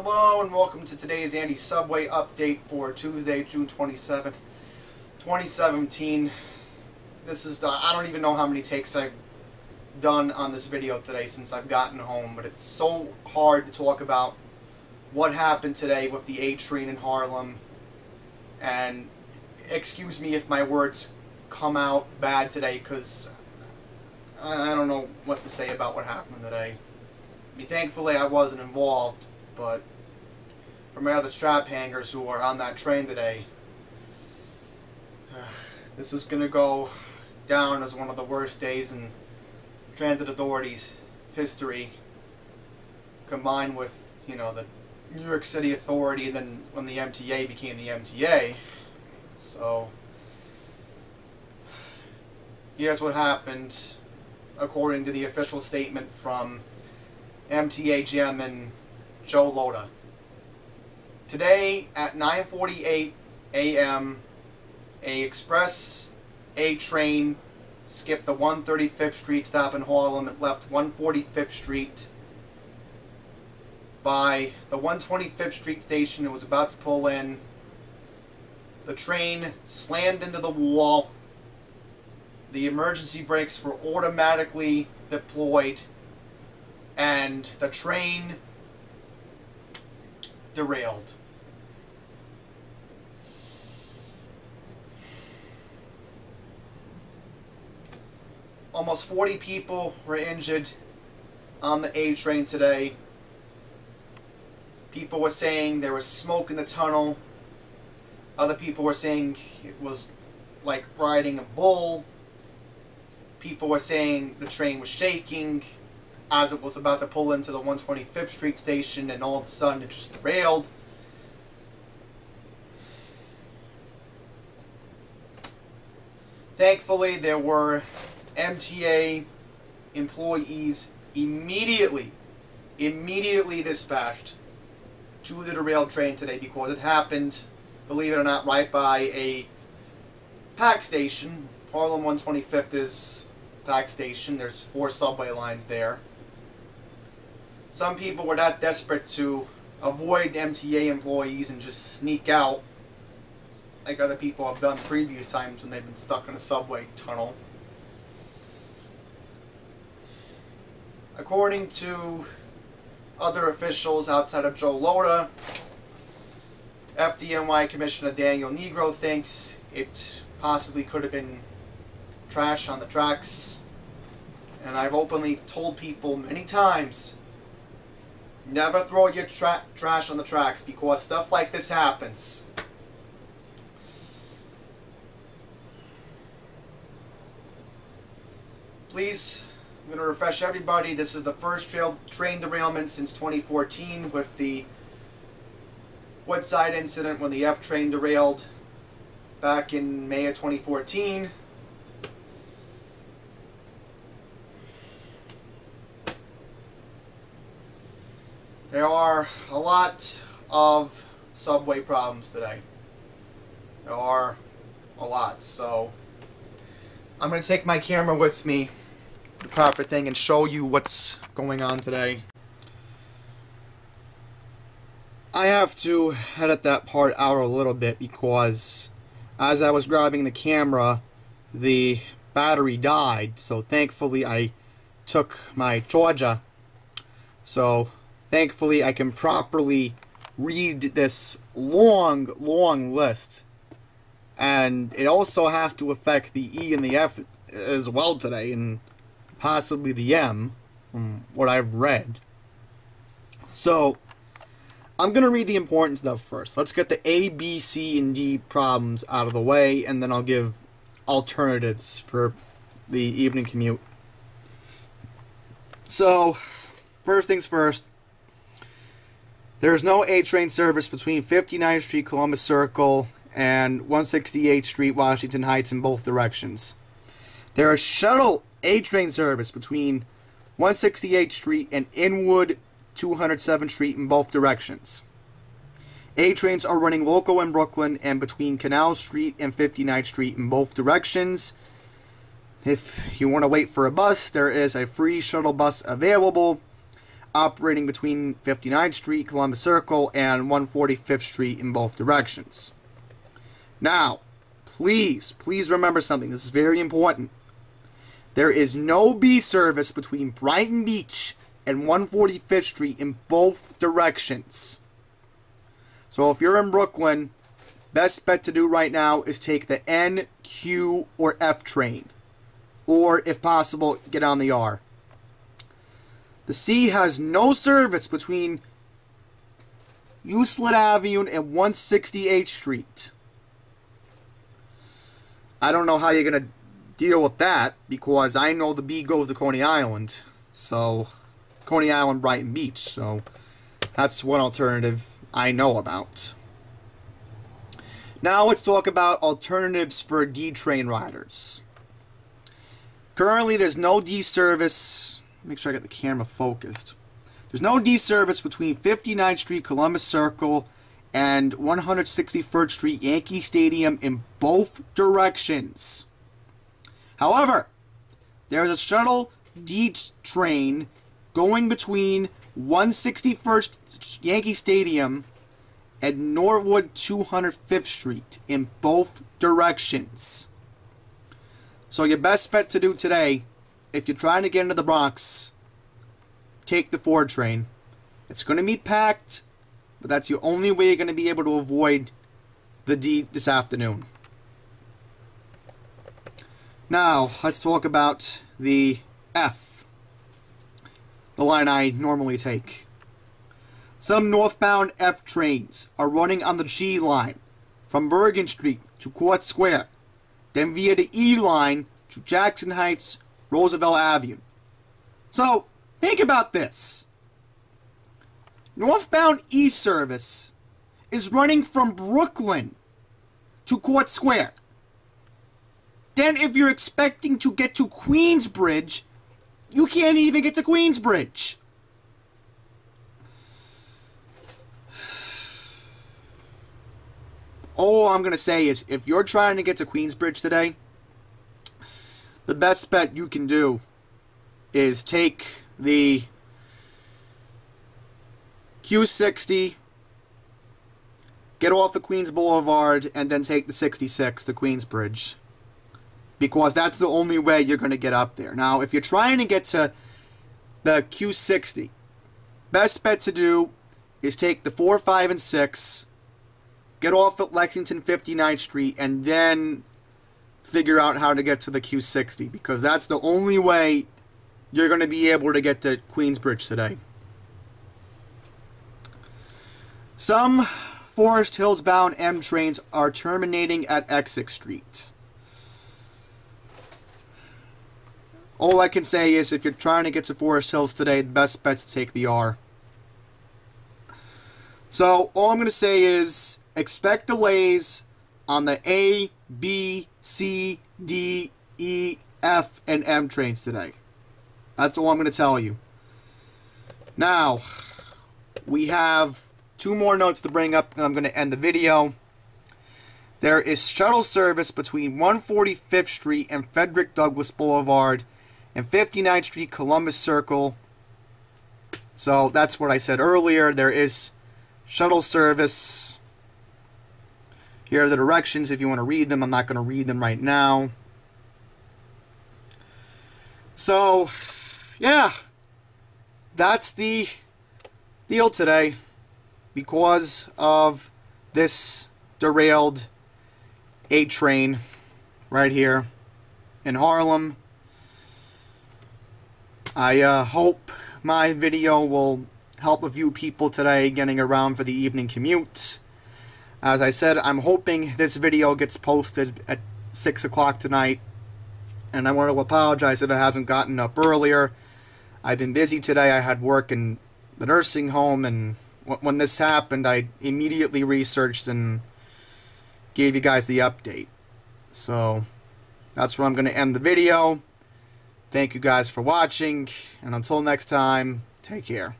Hello and welcome to today's Andy Subway update for Tuesday, June 27th, 2017. This is, the, I don't even know how many takes I've done on this video today since I've gotten home, but it's so hard to talk about what happened today with the A train in Harlem. And excuse me if my words come out bad today because I don't know what to say about what happened today. I mean, thankfully I wasn't involved, but for my other strap hangers who are on that train today, uh, this is going to go down as one of the worst days in transit authorities history combined with, you know, the New York City Authority and then when the MTA became the MTA. So, here's what happened according to the official statement from MTA chairman Joe Lhota. Today at 9:48 a.m., a express A train skipped the 135th Street stop in Harlem. It left 145th Street by the 125th Street station. It was about to pull in. The train slammed into the wall. The emergency brakes were automatically deployed and the train derailed. Almost 40 people were injured on the A train today. People were saying there was smoke in the tunnel. Other people were saying it was like riding a bull. People were saying the train was shaking as it was about to pull into the 125th Street station and all of a sudden it just derailed. Thankfully, there were MTA employees immediately, immediately dispatched to the derailed train today because it happened, believe it or not, right by a pack station. Harlem 125th is pack station. There's four subway lines there. Some people were that desperate to avoid MTA employees and just sneak out like other people have done previous times when they've been stuck in a subway tunnel. According to other officials outside of Joe Lhota, FDNY Commissioner Daniel Nigro thinks it possibly could have been trash on the tracks. And I've openly told people many times never throw your tra trash on the tracks because stuff like this happens. Please, I'm going to refresh everybody. This is the first trail, train derailment since 2014 with the Woodside incident when the F train derailed back in May of 2014. There are a lot of subway problems today. There are a lot, so I'm going to take my camera with me, the proper thing, and show you what's going on today. I have to edit that part out a little bit because as I was grabbing the camera, the battery died, so thankfully I took my charger. So thankfully I can properly read this long, long list. And it also has to affect the E and the F as well today, and possibly the M, from what I've read. So, I'm going to read the important stuff first. Let's get the A, B, C, and D problems out of the way, and then I'll give alternatives for the evening commute. So, first things first, there is no A train service between 59th Street, Columbus Circle, and 168th Street, Washington Heights in both directions. There is shuttle A train service between 168th Street and Inwood 207th Street in both directions. A trains are running local in Brooklyn and between Canal Street and 59th Street in both directions. If you want to wait for a bus, there is a free shuttle bus available operating between 59th Street, Columbus Circle, and 145th Street in both directions. Now, please, please remember something. This is very important. There is no B service between Brighton Beach and 145th Street in both directions. So if you're in Brooklyn, best bet to do right now is take the N, Q, or F train. Or, if possible, get on the R. The C has no service between Euclid Avenue and 168th Street. I don't know how you're going to deal with that because I know the B goes to Coney Island. So, Coney Island, Brighton Beach. So, that's one alternative I know about. Now let's talk about alternatives for D train riders. Currently, there's no D service make sure I get the camera focused. There's no D service between 59th Street, Columbus Circle, and 161st Street, Yankee Stadium in both directions. However, there's a shuttle D train going between 161st Yankee Stadium and Norwood 205th Street in both directions. So your best bet to do today if you're trying to get into the Bronx, take the 4 train. It's going to be packed, but that's the only way you're going to be able to avoid the D this afternoon. Now, let's talk about the F, the line I normally take. Some northbound F trains are running on the G line from Bergen Street to Court Square, then via the E line to Jackson Heights, Roosevelt Avenue. So, think about this. Northbound E service is running from Brooklyn to Court Square. Then, if you're expecting to get to Queensbridge, you can't even get to Queensbridge. All I'm going to say is if you're trying to get to Queensbridge today, the best bet you can do is take the Q60, get off the Queens Boulevard, and then take the 66 to Queensbridge. Because that's the only way you're going to get up there. Now, if you're trying to get to the Q60, best bet to do is take the 4, 5, and 6, get off at Lexington 59th Street, and then figure out how to get to the Q60 because that's the only way you're going to be able to get to Queensbridge today. Some Forest Hills bound M trains are terminating at Essex Street. All I can say is if you're trying to get to Forest Hills today, the best bet's to take the R. So, all I'm going to say is expect delays on the A, B, C, D, E, F, and M trains today. That's all I'm going to tell you. Now, we have two more notes to bring up, and I'm going to end the video. There is shuttle service between 145th Street and Frederick Douglass Boulevard and 59th Street, Columbus Circle. So that's what I said earlier. There is shuttle service here are the directions if you want to read them. I'm not going to read them right now. So, yeah, that's the deal today because of this derailed A train right here in Harlem. I uh, hope my video will help a few people today getting around for the evening commute. As I said, I'm hoping this video gets posted at 6 o'clock tonight. And I want to apologize if it hasn't gotten up earlier. I've been busy today. I had work in the nursing home. And when this happened, I immediately researched and gave you guys the update. So that's where I'm going to end the video. Thank you guys for watching. And until next time, take care.